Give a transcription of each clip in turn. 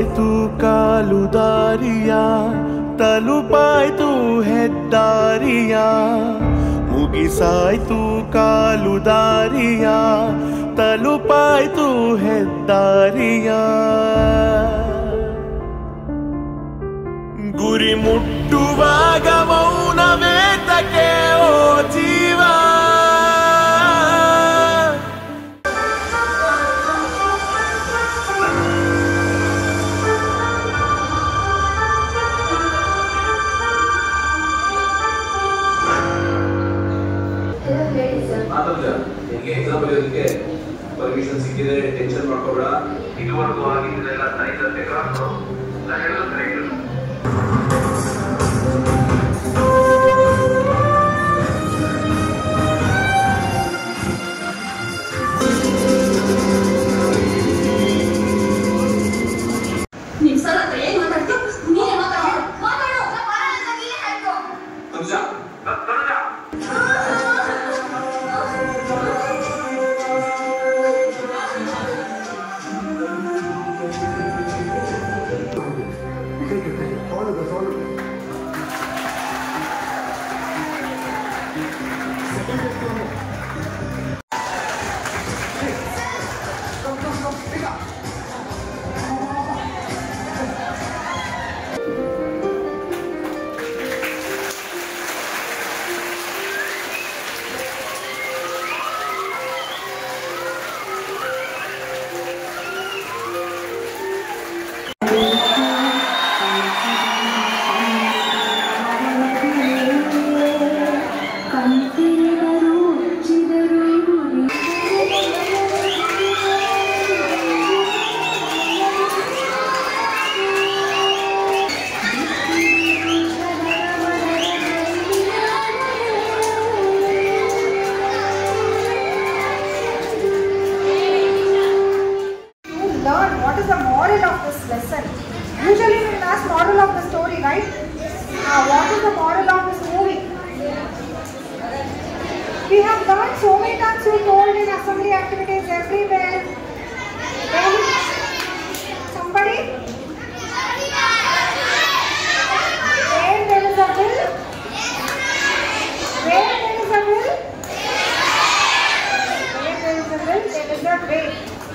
ಮುಗಿಸಾಯ್ತು ಕಾಲು ದಾರಿಯ ತಲುಪಾಯ್ತು ಹೆದ್ದಾರಿಯ. ಮುಗಿಸಾಯ್ತು ಕಾಲು ದಾರಿಯ ತಲುಪಾಯ್ತು ಹೆದ್ದಾರಿಯ. ಗುರಿ ಮುಟ್ಟುವಾಗ ಮೌನವೇತಕ್ಕೆ ಓ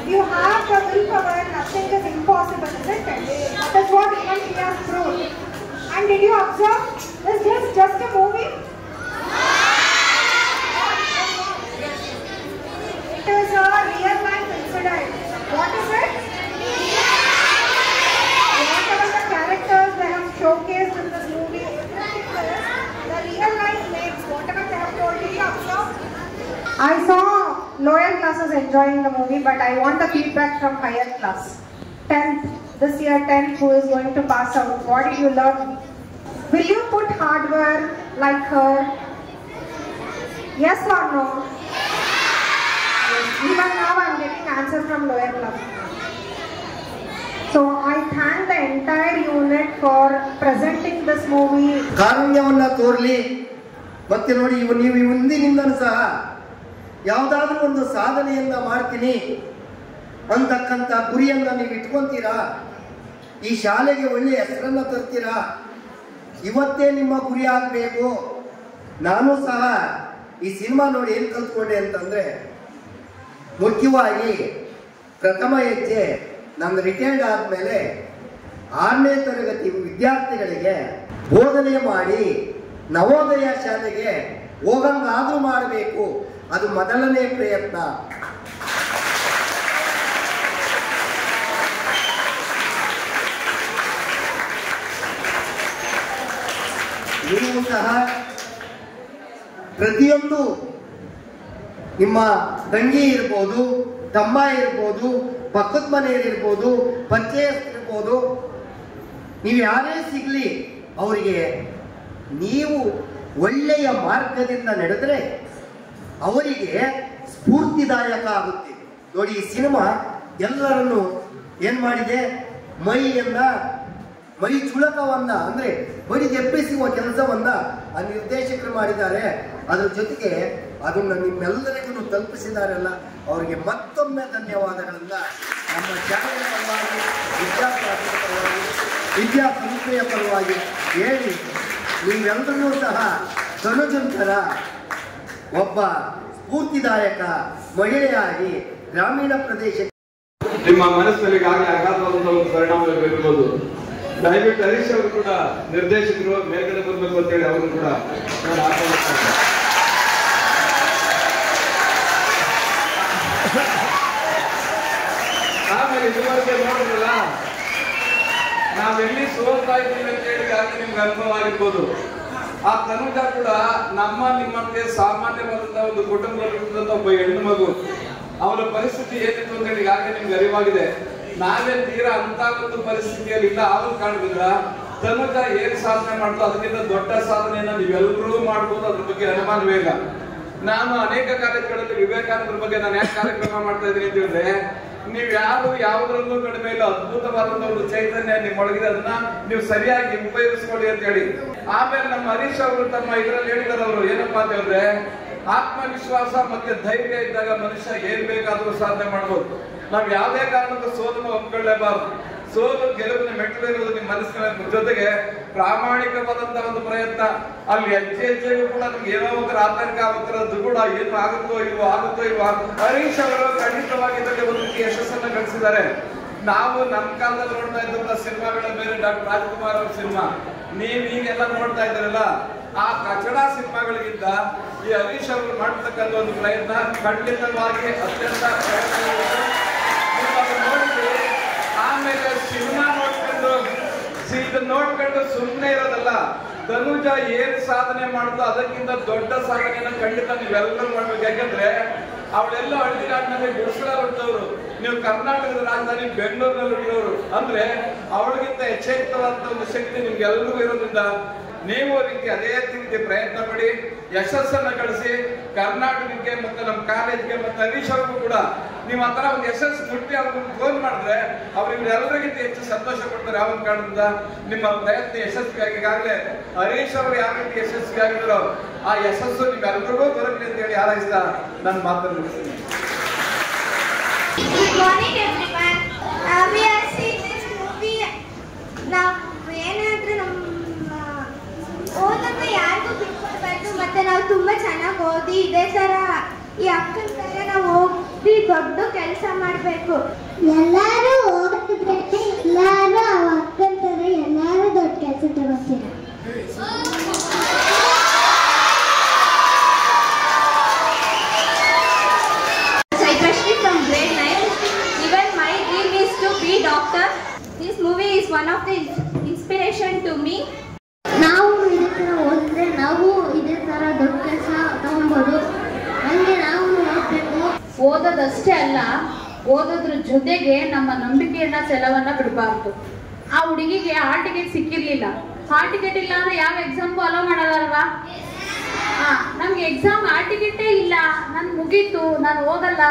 you have the willpower, nothing is impossible, isn't it? That is what even she has proved. And did you observe? This is just a movie? It is a real life incident. What is it? Whatever the characters they have showcased in this movie, everything is the real life names, whatever they have told. Did you observe? I saw lower classes enjoying the movie, but I want the feedback from higher class. 10th, this year 10th, who is going to pass out? What did you learn? Will you put hard work like her? Yes or no? Yes. Even now I'm getting answer from lower class. So I thank the entire unit for presenting this movie ಕಾರುಣ್ಯವನ್ನ ತೋರಲಿ ಮತ್ತೆ ನೋಡಿ ಇವ್ ನೀವು ಮುಂದಿನಿಂದನೂ ಸಹ ಯಾವುದಾದ್ರೂ ಒಂದು ಸಾಧನೆಯನ್ನ ಮಾಡ್ತೀನಿ ಅಂತಕ್ಕಂಥ ಗುರಿಯನ್ನ ನೀವು ಇಟ್ಕೊಂತೀರಾ? ಈ ಶಾಲೆಗೆ ಒಳ್ಳೆಯ ಹೆಸರನ್ನು ತರ್ತೀರಾ? ಇವತ್ತೇ ನಿಮ್ಮ ಗುರಿ ಆಗಬೇಕು. ನಾನು ಸಹ ಈ ಸಿನಿಮಾ ನೋಡಿ ಏನು ಕಲ್ತ್ಕೊಂಡೆ ಅಂತಂದ್ರೆ, ಮುಖ್ಯವಾಗಿ ಪ್ರಥಮ ಹೆಜ್ಜೆ ನಾನು ರಿಟೈರ್ಡ್ ಆದಮೇಲೆ ಆರನೇ ತರಗತಿ ವಿದ್ಯಾರ್ಥಿಗಳಿಗೆ ಬೋಧನೆ ಮಾಡಿ ನವೋದಯ ಶಾಲೆಗೆ ಹೋಗಂಗಾದ್ರೂ ಮಾಡಬೇಕು. ಅದು ಮೊದಲನೇ ಪ್ರಯತ್ನ. ನೀವು ಸಹ ಪ್ರತಿಯೊಂದು ನಿಮ್ಮ ತಂಗಿ ಇರ್ಬೋದು, ತಮ್ಮ ಇರ್ಬೋದು, ಪಕ್ಕದ ಮನೆಯಲ್ಲಿರ್ಬೋದು ಇರ್ಬೋದು, ನೀವು ಯಾರೇ ಸಿಗಲಿ, ಅವರಿಗೆ ನೀವು ಒಳ್ಳೆಯ ಮಾರ್ಗದಿಂದ ನಡೆದರೆ ಅವರಿಗೆ ಸ್ಫೂರ್ತಿದಾಯಕ ಆಗುತ್ತೆ. ನೋಡಿ, ಈ ಸಿನಿಮಾ ಎಲ್ಲರನ್ನು ಏನ್ ಮಾಡಿದೆ? ಮೈಯನ್ನ, ಮೈ ಚುಳಕವನ್ನ, ಅಂದ್ರೆ ಬಡಿದೆಬ್ಬಿಸುವ ಕೆಲಸವನ್ನ ಆ ನಿರ್ದೇಶಕರು ಮಾಡಿದ್ದಾರೆ. ಅದ್ರ ಜೊತೆಗೆ ಅದನ್ನ ನಿಮ್ಮೆಲ್ಲರಿಗೂ ತಲುಪಿಸಿದಾರಲ್ಲ, ಅವರಿಗೆ ಮತ್ತೊಮ್ಮೆ ಧನ್ಯವಾದಗಳನ್ನ ನಮ್ಮ ಶಾಲೆಯ ಪರವಾಗಿ ವಿದ್ಯಾಭ್ಯಾಸದ ಪರವಾಗಿ ವಿದ್ಯಾಸಂಸ್ಥೆಯ ಪರವಾಗಿ ಹೇಳಿ, ನೀವೆಲ್ಲರೂ ಸಹ ತನುಜಂತರ ಒಬ್ಬ ಸ್ಫೂರ್ತಿದಾಯಕ ಮಹಿಳೆಯಾಗಿ ಗ್ರಾಮೀಣ ಪ್ರದೇಶಕ್ಕೆ ನಿಮ್ಮ ಮನಸ್ಸಿನಲ್ಲಿ ಆಘಾತವಾದಂತಹ ಒಂದು ಪರಿಣಾಮ ಬೀರ್ಬೋದು ದಯವಿಟ್ಟು ಹರೀಶ್ ಅವರು ಕೂಡ ನಿರ್ದೇಶಕರು ಮೇಲ್ಗಡೆ ಬರಬೇಕು ಅಂತ ಹೇಳಿ ಅವರು ಕೂಡ ಆಮೇಲೆ ಇದುವರೆಗೆ ನೋಡಿದ್ರಲ್ಲ, ನಾವೆಲ್ಲಿ ಸೋಲ್ತಾ ಇದ್ದೀವಿ ಅಂತ ಹೇಳಿ ನಿಮ್ಗೆ ಅನುಭವ ಆಗಿರ್ಬೋದು. ಆ ತನುಜ ಕೂಡ ನಮ್ಮ ನಿಮ್ಮಂತೆ ಸಾಮಾನ್ಯವಾದಂತಹ ಒಂದು ಕುಟುಂಬದಲ್ಲಿದ್ದಂತ ಒಬ್ಬ ಹೆಣ್ಣು ಮಗು. ಅವರ ಪರಿಸ್ಥಿತಿ ಏನಿತ್ತು ಅಂತ ಹೇಳಿ ನಿಮ್ಗೆ ಅರಿವಾಗಿದೆ? ನಾವೇ ತೀರಾ ಅಂತ ಒಂದು ಪರಿಸ್ಥಿತಿಯಲ್ಲಿ ಇಲ್ಲ ಅವ್ರು ಕಾಣಿದ್ರ ತನುಜ ಏನ್ ಸಾಧನೆ ಮಾಡ್ತೋ ಅದಕ್ಕಿಂತ ದೊಡ್ಡ ಸಾಧನೆಯನ್ನ ನೀವೆಲ್ಲರೂ ಮಾಡ್ಬೋದು, ಅದ್ರ ಬಗ್ಗೆ ಅನುಮಾನವೇ ಇಲ್ಲ ನಾನು ಅನೇಕ ಕಾರ್ಯಕ್ರಮಗಳಲ್ಲಿ ವಿವೇಕಾನಂದರ ಬಗ್ಗೆ ನಾನು ಯಾಕೆ ಕಾರ್ಯಕ್ರಮ ಮಾಡ್ತಾ ಇದ್ದೀನಿ ಅಂತ ಹೇಳಿದ್ರೆ ನೀವು ಯಾರು ಯಾವುದ್ರಲ್ಲೂ ಕಡಿಮೆ ಇಲ್ಲ ಅದ್ಭುತವಾದ ಒಂದು ಚೈತನ್ಯ ನಿಮ್ಮೊಳಗಿದೆ ಅದನ್ನ ನೀವು ಸರಿಯಾಗಿ ಉಪಯೋಗಿಸ್ಕೊಳ್ಳಿ ಅಂತ ಹೇಳಿ. ಆಮೇಲೆ ನಮ್ಮ ಹರೀಶ್ ಅವರು ತಮ್ಮ ಇದರಲ್ಲಿ ಹೇಳಿದಾರೆ ಏನಪ್ಪಾ ಅಂತ ಹೇಳಿದ್ರೆ, ಆತ್ಮವಿಶ್ವಾಸ ಮತ್ತೆ ಧೈರ್ಯ ಇದ್ದಾಗ ಮನುಷ್ಯ ಏನ್ ಬೇಕಾದ್ರೂ ಸಾಧನೆ ಮಾಡ್ಬೋದು. ನಾವ್ ಯಾವುದೇ ಕಾರಣಕ್ಕೂ ಸೋಲನ್ನು ಒಪ್ಕೊಳ್ಳೇಬಾರದು. ಸೋಲು ಗೆಲುವಿನ ಮೆಟ್ಟಿಲಿರುವುದು ನಿಮ್ಮ ಮನಸ್ಸಿನ ಜೊತೆಗೆ ಪ್ರಾಮಾಣಿಕವಾದಂತಹ ಒಂದು ಪ್ರಯತ್ನ. ಅಲ್ಲಿ ಹೆಜ್ಜೆ ಹೆಜ್ಜೆಗೂ ಕೂಡ ನಮ್ಗೆ ಏನೋ ಒಂದು ಆತಂಕ ಆಗುತ್ತಿರೋದು ಕೂಡ ಏನು ಆಗುತ್ತೋ ಇಲ್ವೋ ಆಗುತ್ತೋ ಇಲ್ವೋ ಹರೀಶ್ ಅವರು ಖಂಡಿತವಾಗಿ ಒಂದು ರೀತಿ ಯಶಸ್ಸನ್ನು ಗಳಿಸಿದ್ದಾರೆ. ನಾವು ನಮ್ಮ ಕಾಲದಲ್ಲಿ ನೋಡ್ತಾ ಇದ್ದಂತ ಸಿನಿಮಾಗಳ ಬೇರೆ ಡಾಕ್ಟರ್ ರಾಜ್ಕುಮಾರ್ ಅವ್ರ ಸಿನಿಮಾ. ನೀವು ಈಗೆಲ್ಲ ನೋಡ್ತಾ ಇದ್ದೀರಲ್ಲ, ಆ ಕಚಡ ಸಿನಿಮಾಗಳಿಗಿಂತ ಈ ಹರೀಶ್ ಅವರು ಮಾಡ್ತಕ್ಕಂಥ ಒಂದು ಪ್ರಯತ್ನ ಖಂಡಿತವಾಗಿ ಅತ್ಯಂತ ಆಮೇಲೆ ಸಿನಿಮಾ ನೋಡ್ಕೊಂಡು ಇದನ್ನ ನೋಡ್ಕೊಂಡು ಸುಮ್ಮನೆ ಇರೋದಲ್ಲ. ಧನುಜ ಏನ್ ಸಾಧನೆ ಮಾಡುತ್ತೋ ಅದಕ್ಕಿಂತ ದೊಡ್ಡ ಸಾಧನೆಯನ್ನು ಖಂಡಿತ ನೀವೆಲ್ಲರೂ ಮಾಡ್ಬೇಕು. ಯಾಕಂದ್ರೆ ಅವಳೆಲ್ಲ ಹಳ್ಳಿಗಾಡಿನಲ್ಲಿ ಗುಡಿಸಲ ಹುಟ್ಟಿದವರು. ನೀವು ಕರ್ನಾಟಕದ ರಾಜಧಾನಿ ಬೆಂಗಳೂರಿನಲ್ಲಿ ಅಂದ್ರೆ ಅವಳಿಗಿಂತ ಹೆಚ್ಚೆತ್ತವಾದಂತ ಒಂದು ಶಕ್ತಿ ನಿಮ್ಗೆಲ್ಲರಿಗೂ ಇರೋದ್ರಿಂದ ನೀವು ಅದಕ್ಕೆ ಅದೇ ರೀತಿ ಪ್ರಯತ್ನ ಪಡಿ, ಯಶಸ್ಸನ್ನು ಗಳಿಸಿ, ಕರ್ನಾಟಕಕ್ಕೆ ಮತ್ತು ನಮ್ಮ ಕಾಲೇಜ್ಗೆ ಮತ್ತು ಹರೀಶ್ ಅವ್ರಿಗೂ ಕೂಡ ನೀವು ಆ ಥರ ಒಂದು ಯಶಸ್ಸು ಮುಟ್ಟಿ ಅವ್ರಿಗೆ ಫೋನ್ ಮಾಡಿದ್ರೆ ಅವ್ರಿಗೆ ಎಲ್ಲರಿಗಿಂತ ಹೆಚ್ಚು ಸಂತೋಷ ಪಡ್ತಾರೆ ಯಾವ ಒಂದು ಕಾರಣದಿಂದ ನಿಮ್ಮ ಪ್ರಯತ್ನ ಯಶಸ್ವಿಯಾಗಿ ಈಗಾಗಲೇ ಹರೀಶ್ ಅವರು ಯಾವ ರೀತಿ ಯಶಸ್ವಿ ಆಗಿದ್ರು ಆ ಯಶಸ್ಸು ನಿಮ್ಮೆಲ್ಲರಿಗೂ ದೊರಕಲಿ ಅಂತ ಹೇಳಿ ಹಾರೈಸ್ತಾ ನನ್ನ ಮಾತನ್ನು ಏನಾದ್ರೂ ನಮ್ಮ ಓದನ್ನ ಯಾರಿಗೂ ಬಿಟ್ಕೊಡ್ಬಾರ್ದು ಮತ್ತೆ ನಾವು ತುಂಬಾ ಚೆನ್ನಾಗಿ ಓದಿ ಇದೇ ತರ ಈ ಅಕ್ಕನ ತರ ನಾವು ಹೋಗಿ ದೊಡ್ಡ ಕೆಲಸ ಮಾಡಬೇಕು ಎಲ್ಲರೂ ಓದಿದ್ರೆ ಎಲ್ಲರೂ ಅವ ಅಕ್ಕನ ತರ ಎಲ್ಲರೂ ದೊಡ್ಡ ಕೆಲಸ ತಗೋತೀರ Saitashri from grade 9. Even my dream is to be doctor. This movie is one of the inspiration to me. ಥರ ಓದಿದ್ರೆ ನಾವು ಇದೇ ಥರ ದೊಡ್ಡ ಕೆಲಸ ತಗೊಬೋದು. ಹಂಗೆ ನಾವು ನೋಡ್ಬೇಕು. ಓದೋದಷ್ಟೇ ಅಲ್ಲ, ಓದೋದ್ರ ಜೊತೆಗೆ ನಮ್ಮ ನಂಬಿಕೆಯನ್ನ, ಸೆಲವನ್ನ ಬಿಡಬಾರ್ದು. ಆ ಹುಡುಗಿಗೆ ಹಾಲ್ ಟಿಕೆಟ್ ಸಿಕ್ಕಿರ್ಲಿಲ್ಲ. ಹಾಲ್ ಟಿಕೆಟ್ ಇಲ್ಲ ಅಂದ್ರೆ ಯಾವ ಎಕ್ಸಾಮ್ಗೂ ಅಲೋ ಮಾಡಲ್ಲವಾ ನಮ್ಗೆ ಎಕ್ಸಾಮ್ ಹಾಲ್ ಟಿಕೆಟೇ ಇಲ್ಲ. ನನ್ ಮುಗೀತು, ನಾನು ಹೋಗಲ್ಲ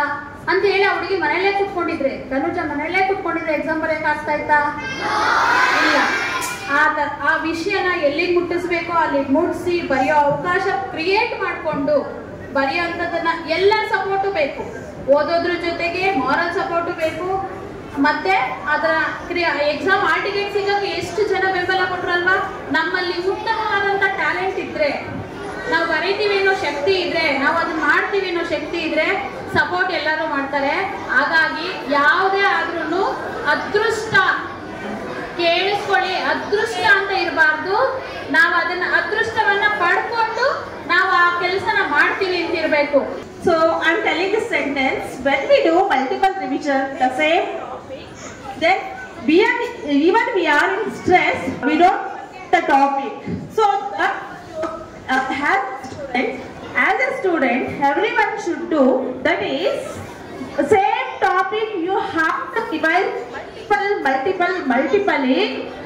ಅಂತ ಹೇಳಿ ಆ ಹುಡುಗಿ ಮನೆಯಲ್ಲೇ ಕುತ್ಕೊಂಡಿದ್ರೆ. ತನುಜ ಮನೆಯಲ್ಲೇ ಕುತ್ಕೊಂಡಿದ್ರೆ ಎಕ್ಸಾಮ್ ಬರೆಯಕ್ ಆಗ್ತಾ ಇತ್ತಾ? ಇಲ್ಲ. ಆ ಆ ವಿಷಯನ ಎಲ್ಲಿಗೆ ಮುಟ್ಟಿಸ್ಬೇಕೋ ಅಲ್ಲಿಗೆ ಮುಟ್ಟಿಸಿ ಬರೆಯೋ ಅವಕಾಶ ಕ್ರಿಯೇಟ್ ಮಾಡಿಕೊಂಡು ಬರೆಯೋಂಥದ್ದನ್ನ ಎಲ್ಲ ಸಪೋರ್ಟು ಬೇಕು. ಓದೋದ್ರ ಜೊತೆಗೆ ಮಾರಲ್ ಸಪೋರ್ಟು ಬೇಕು. ಮತ್ತೆ ಅದರ ಎಕ್ಸಾಮ್ ಆರ್ಟಿಗೇಟ್ ಸಿಗೋಕೆ ಎಷ್ಟು ಜನ ಬೆಂಬಲ ಕೊಟ್ರಲ್ವಾ? ನಮ್ಮಲ್ಲಿ ಉತ್ತಮವಾದಂಥ ಟ್ಯಾಲೆಂಟ್ ಇದ್ರೆ, ನಾವು ಬರೀತೀವಿ ಅನ್ನೋ ಶಕ್ತಿ ಇದ್ರೆ, ನಾವು ಅದನ್ನ ಮಾಡ್ತೀವಿ ಅನ್ನೋ ಶಕ್ತಿ ಇದ್ರೆ ಸಪೋರ್ಟ್ ಎಲ್ಲರೂ ಮಾಡ್ತಾರೆ. ಹಾಗಾಗಿ ಯಾವುದೇ ಆದ್ರೂ ಅದೃಷ್ಟ ಕೇಳಿಸ್ಕೊಳ್ಳಿ. ಅದೃಷ್ಟ ಅಂತ ಇರಬಾರ್ದು. ನಾವು ಅದನ್ನ ಅದೃಷ್ಟವನ್ನ ಪಡ್ಕೊಂಡು ನಾವು ಆ ಕೆಲಸನ ಮಾಡ್ತೀವಿ ಅಂತ ಇರಬೇಕು so I telling this sentence when we do multiple revision the same then we are even we are in stress we don't the topic so as a student everyone should do that is same topic you have to divide multiple, multiple, multiply,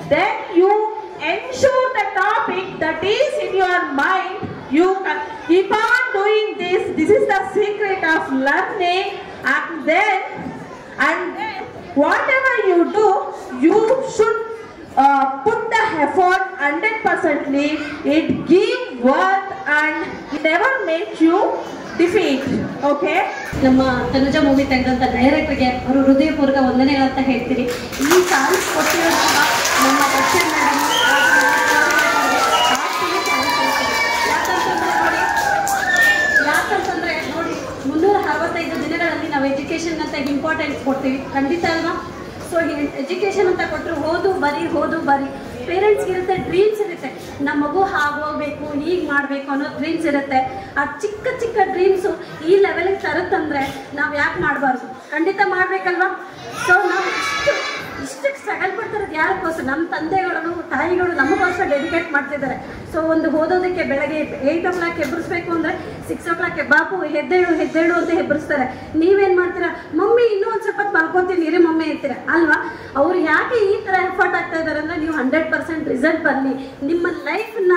then you ensure the topic that is in your mind. You can keep on doing this. This is the secret of learning. And then and then whatever you do you should uh, put the effort 100% it give worth and never make you defeat. Okay ನಮ್ಮ Tanuja movie ತೆಗೆದಂತ ಡೈರೆಕ್ಟರ್ಗೆ ಅವರು ಹೃದಯಪೂರ್ವಕ ವಂದನೆಗಳು ಅಂತ ಹೇಳ್ತೀರಿ. ಈ chance ಕೊಟ್ಟಿರೋ ನಮ್ಮ ದರ್ಶನ್ ಯಾಕಂತಂದ್ರೆ ನೋಡಿ ಮುನ್ನೂರ ಅರವತ್ತೈದು ದಿನಗಳಲ್ಲಿ ನಾವು ಎಜುಕೇಶನ್ ಅಂತ ಇಂಪಾರ್ಟೆನ್ಸ್ ಕೊಡ್ತೀವಿ. ಖಂಡಿತ ಅಲ್ವಾ? ಸೊ ಎಜುಕೇಶನ್ ಅಂತ ಕೊಟ್ಟರು ಹೋದು, ಬರಿ ಹೋದು, ಬರಿ. ಪೇರೆಂಟ್ಸ್ಗೆ ಇರುತ್ತೆ ಡ್ರೀಮ್ಸ್ ಇರುತ್ತೆ. ನಮ್ಮ ಮಗು ಹಾಗೋಗ್ಬೇಕು ಹೀಗೆ ಮಾಡಬೇಕು ಅನ್ನೋ ಡ್ರೀಮ್ಸ್ ಇರುತ್ತೆ. ಆ ಚಿಕ್ಕ ಚಿಕ್ಕ ಡ್ರೀಮ್ಸು ಈ ಲೆವೆಲಿಗೆ ತರುತ್ತಂದ್ರೆ ನಾವು ಯಾಕೆ ಮಾಡಬಾರ್ದು? ಖಂಡಿತ ಮಾಡಬೇಕಲ್ವಾ? ಸೊ ನಾವು ಇಷ್ಟು ಇಷ್ಟಕ್ಕೆ ಸ್ಟ್ರಗಲ್ ಪಡ್ತಿರೋದು ಯಾರಕ್ಕೋಸ್ಕರ ನಮ್ಮ ತಂದೆಗಳು, ತಾಯಿಗಳು ನಮಗೋಸ್ಕರ ಡೆಡಿಕೇಟ್ ಮಾಡ್ತಿದ್ದಾರೆ. ಸೊ ಒಂದು ಓದೋದಕ್ಕೆ ಬೆಳಗ್ಗೆ ಏಯ್ಟ್ ಓ ಕ್ಲಾಕ್ ಎಬ್ಬರಿಸ್ಬೇಕು ಅಂದರೆ ಸಿಕ್ಸ್ ಓ ಕ್ಲಾಕ್ ಬಾಪು, ಹೆದ್ದೇಳು ಹೆದ್ದೇಳು ಅಂತ ಹೆಬ್ಬರಿಸ್ತಾರೆ ನೀವೇನು ಮಾಡ್ತೀರಾ? ಮಮ್ಮಿ, ಇನ್ನೂ ಒಂದು ಸ್ವಲ್ಪ ಹೊತ್ತು ರೀ ಮಮ್ಮಿ ಅಂತೀರ? ಅಲ್ವಾ? ಅವ್ರು ಯಾಕೆ ಈ ಥರ ಎಫರ್ಟ್ ಆಗ್ತಾ ಇದ್ದಾರೆ ಅಂದರೆ ನೀವು ಹಂಡ್ರೆಡ್ ಪರ್ಸೆಂಟ್ ರಿಸಲ್ಟ್ ಬರಲಿ ನಿಮ್ಮ ಲೈಫ್ನ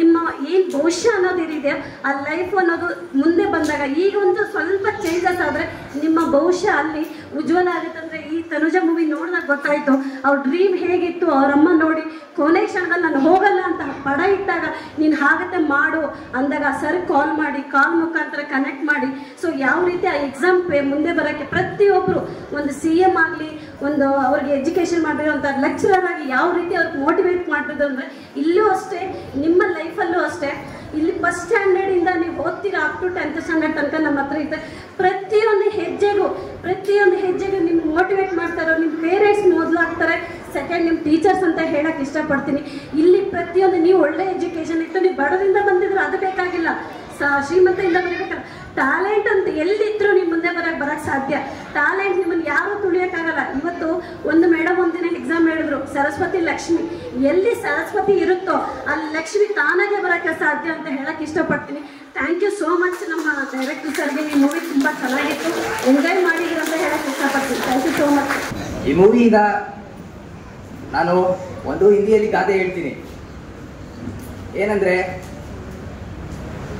ನಿಮ್ಮ ಏನು ಭವಿಷ್ಯ ಅನ್ನೋದು ಏನಿದೆ ಆ ಲೈಫ್ ಅನ್ನೋದು ಮುಂದೆ ಬಂದಾಗ ಈಗ ಒಂದು ಸ್ವಲ್ಪ ಚೇಂಜಸ್ ಆದರೆ ನಿಮ್ಮ ಭವಿಷ್ಯ ಅಲ್ಲಿ ಉಜ್ವಲ ಆಗುತ್ತೆ ಅಂದರೆ ಈ ತನುಜ ಮೂವಿ ನೋಡಿದಾಗ ಗೊತ್ತಾಯಿತು, ಅವ್ರ ಡ್ರೀಮ್ ಹೇಗಿತ್ತು ಅವ್ರಮ್ಮ ನೋಡಿ ಕೊನೆ ಕ್ಷಣದಲ್ಲಿ ನಾನು ಹೋಗಲ್ಲ ಅಂತ ಪಡ ಇಟ್ಟಾಗ, ನೀನು ಹಾಗತ್ತೆ ಮಾಡು ಅಂದಾಗ ಸರ್ ಕಾಲ್ ಮಾಡಿ ಕಾಲ್ ಮುಖಾಂತರ ಕನೆಕ್ಟ್ ಮಾಡಿ. ಸೊ ಯಾವ ರೀತಿ ಆ ಎಕ್ಸಾಮ್ ಮುಂದೆ ಬರೋಕ್ಕೆ ಪ್ರತಿಯೊಬ್ಬರು ಒಂದು ಸಿ ಎಂ ಆಗಲಿ ಒಂದು ಅವ್ರಿಗೆ ಎಜುಕೇಷನ್ ಮಾಡಿರೋಂಥ ಲೆಕ್ಚರರ್ ಆಗಿ ಯಾವ ರೀತಿ ಅವ್ರಿಗೆ ಮೋಟಿವೇಟ್ ಮಾಡಿದ್ರು ಅಂದರೆ ಇಲ್ಲೂ ಅಷ್ಟೇ, ನಿಮ್ಮ ಲೈಫಲ್ಲೂ ಅಷ್ಟೇ, ಇಲ್ಲಿ ಫಸ್ಟ್ ಸ್ಟ್ಯಾಂಡರ್ಡಿಂದ ನೀವು ಓದ್ತೀರಾ ಅಪ್ ಟು ಟೆಂತ್ ಸ್ಟ್ಯಾಂಡರ್ಡ್ ತನಕ ನಮ್ಮ ಹತ್ರ ಇದೆ ಪ್ರತಿಯೊಂದು ಹೆಜ್ಜೆಗೂ ಪ್ರತಿಯೊಂದು ಹೆಜ್ಜೆಗೂ ನಿಮ್ಗೆ ಮೋಟಿವೇಟ್ ಮಾಡ್ತಾರೋ ನಿಮ್ಮ ಪೇರೆಂಟ್ಸ್ ಮೊದಲಾಗ್ತಾರೆ ಸೆಕೆಂಡ್ ನಿಮ್ಮ ಟೀಚರ್ಸ್ ಅಂತ ಹೇಳಕ್ಕೆ ಇಷ್ಟಪಡ್ತೀನಿ. ಇಲ್ಲಿ ಪ್ರತಿಯೊಂದು ನೀವು ಒಳ್ಳೆ ಎಜುಕೇಷನ್ ಇತ್ತು ನೀವು ಬಡದಿಂದ ಬಂದಿದ್ರು ಅದು ಬೇಕಾಗಿಲ್ಲ. ಸ ಶ್ರೀಮಂತದಿಂದ ಬರಬೇಕಲ್ಲ ಟ್ಯಾಲೆಂಟ್ ಅಂತ ಎಲ್ಲಿದ್ರು ನಿಮ್ಮ ಮುಂದೆ ಬರಕ್ಕೆ ಬರಕ್ಕೆ ಸಾಧ್ಯ. ಟ್ಯಾಲೆಂಟ್ ನಿಮ್ಮನ್ನು ಯಾರೂ ತುಳಿಯೋಕ್ಕಾಗಲ್ಲ. ಇವತ್ತು ಒಂದು ಮೇಡಮ್ ಒಂದಿನ ಎಕ್ಸಾಮ್ ಹೇಳಿದ್ರು, ಸರಸ್ವತಿ ಲಕ್ಷ್ಮಿ. ಎಲ್ಲಿ ಸರಸ್ವತಿ ಇರುತ್ತೋ ಅಲ್ಲಿ ಲಕ್ಷ್ಮಿ ತಾನಾಗೆ ಬರೋಕ್ಕೆ ಸಾಧ್ಯ ಅಂತ ಹೇಳಕ್ಕೆ ಇಷ್ಟಪಡ್ತೀನಿ. ಥ್ಯಾಂಕ್ ಯು ಸೋ ಮಚ್ ನಮ್ಮ ಡೈರೆಕ್ಟರ್ ಸರ್ಗೆ ಈ ಮೂವಿ ತುಂಬ ಚೆನ್ನಾಗಿತ್ತು. ಎಂಜಾಯ್ ಮಾಡಿದ್ರು ಅಂತ ಹೇಳಕ್ಕೆ ಇಷ್ಟಪಡ್ತೀನಿ. ಥ್ಯಾಂಕ್ ಯು ಸೋ ಮಚ್ ಈ ಮೂವಿಯಿಂದ ನಾನು ಒಂದು ಹಿಂದಿಯಲ್ಲಿ ಗಾದೆ ಹೇಳ್ತೀನಿ. ಏನಂದ್ರೆ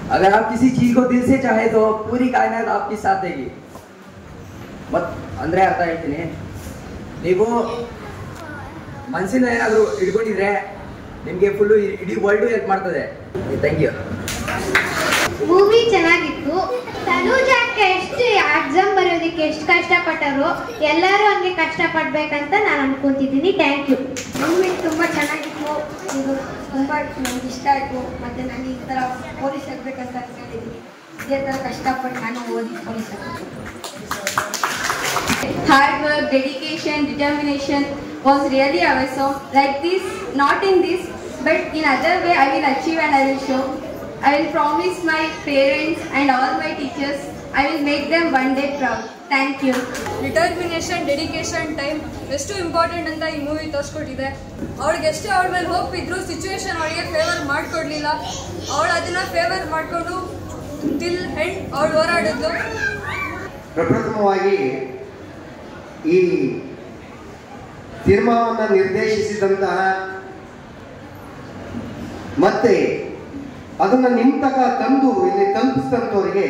अगर आप किसी चीज को दिल से चाहे तो पूरी कायनात आपकी साथ देगी ಮತ್ ಅಂದ್ರೆ ಅರ್ಥ ಹೇಳ್ತೀನಿ ನೀವು ಮನಸ್ಸಿಂದ ಏನಾದರೂ ಇಟ್ಕೊಂಡಿದ್ರೆ ನಿಮಗೆ ಫುಲ್ಲು ಇಡೀ ವರ್ಲ್ಡು ಹೆಲ್ಪ್ ಮಾಡ್ತದೆ ಥ್ಯಾಂಕ್ ಯು ಮೂವಿ ಚೆನ್ನಾಗಿತ್ತು ತನುಜಾಕ್ಕೆ ಎಷ್ಟು ಎಕ್ಸಾಮ್ ಬರೆಯೋದಕ್ಕೆ ಎಷ್ಟು ಕಷ್ಟಪಟ್ಟರು ಎಲ್ಲರೂ ಹಂಗೆ ಕಷ್ಟಪಡ್ಬೇಕಂತ ನಾನು ಅನ್ಕೊಂತಿದ್ದೀನಿ ಥ್ಯಾಂಕ್ ಯು ಮೂವಿ ತುಂಬ ಚೆನ್ನಾಗಿತ್ತು ಇದು ತುಂಬ ನನಗೆ ಇಷ್ಟ ಆಯಿತು ಮತ್ತು ನಾನು ಈ ಥರ ಪೊಲೀಸ್ ಆಗಬೇಕಂತ ಅನ್ಕೊಂಡಿದ್ದೀನಿ ಇದೇ ಥರ ಕಷ್ಟಪಟ್ಟು ನಾನು ಓದಿ ಪೊಲೀಸ್ ಆಗಬೇಕು hard work, dedication, determination was really awesome. Like this, not in this, but in other way, I will achieve and I will show. I will promise my parents and all my teachers, I will make them one day proud. Thank you determination dedication time ಎಷ್ಟು important ಅಂತ ಈ movie ತೋರಿಸ್ಕೊಟ್ಟಿದೆ. ಅವಳಿಗೆ ಎಷ್ಟೇ ಅವಳ ಮೇಲೆ hope ಇದ್ರು situation ಅವಳಿಗೆ favour ಮಾಡಿಕೊಡ್ಲಿಲ್ಲ. ಅವಳು ಅದನ್ನ ಫೇವರ್ ಮಾಡಿಕೊಂಡು ಟಿಲ್ ಹೆಂಡ್ ಅವಳು ಹೋರಾಡಿದ್ಲು ಪ್ರಪ್ರಥಮವಾಗಿ ಈ ಸಿನಿಮಾವನ್ನು ನಿರ್ದೇಶಿಸಿದಂತಹ ಮತ್ತೆ ಅದನ್ನು ನಿಮ್ಮ ತಕ ತಂದು ಇಲ್ಲಿ ತಲುಪಿಸಿದಂಥವರಿಗೆ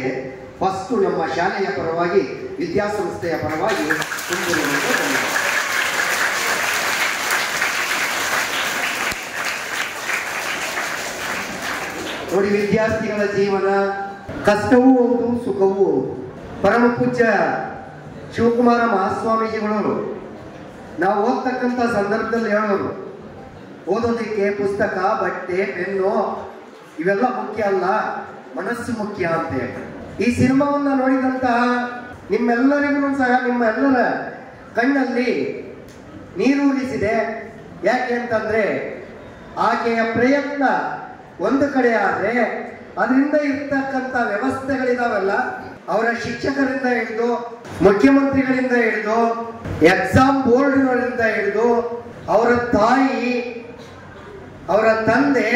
ಫಸ್ಟು ನಮ್ಮ ಶಾಲೆಯ ಪರವಾಗಿ ವಿದ್ಯಾಸಂಸ್ಥೆಯ ಪರವಾಗಿ. ನೋಡಿ ವಿದ್ಯಾರ್ಥಿಗಳ ಜೀವನ, ಕಷ್ಟವೂ ಹೌದು, ಸುಖವೂ ಪರಮ ಪೂಜ್ಯ ಶಿವಕುಮಾರ ಮಹಾಸ್ವಾಮೀಜಿಗಳು ನಾವು ಓದ್ತಕ್ಕಂಥ ಸಂದರ್ಭದಲ್ಲಿ ಹೇಳೋರು ಓದೋದಕ್ಕೆ ಪುಸ್ತಕ, ಬಟ್ಟೆ, ಪೆನ್ನು, ಇವೆಲ್ಲ ಮುಖ್ಯ ಅಲ್ಲ, ಮನಸ್ಸು ಮುಖ್ಯ ಅಂತ ಈ ಸಿನಿಮಾವನ್ನ ನೋಡಿದಂತಹ ನಿಮ್ಮೆಲ್ಲರಿಗೂ ಸಹ ನಿಮ್ಮೆಲ್ಲರ ಕಣ್ಣಲ್ಲಿ ನೀರು ಉಳಿಸಿದೆ. ಯಾಕೆ ಅಂತಂದ್ರೆ ಆಕೆಯ ಪ್ರಯತ್ನ ಒಂದು ಕಡೆ ಆದರೆ ಅದರಿಂದ ಇರ್ತಕ್ಕಂಥ ವ್ಯವಸ್ಥೆಗಳಿದಾವಲ್ಲ, ಅವರ ಶಿಕ್ಷಕರಿಂದ ಹಿಡಿದು, ಮುಖ್ಯಮಂತ್ರಿಗಳಿಂದ ಹಿಡಿದು ಎಕ್ಸಾಮ್ ಬೋರ್ಡ್ಗಳಿಂದ ಹಿಡಿದು, ಅವರ ತಾಯಿ, ಅವರ ತಂದೆ,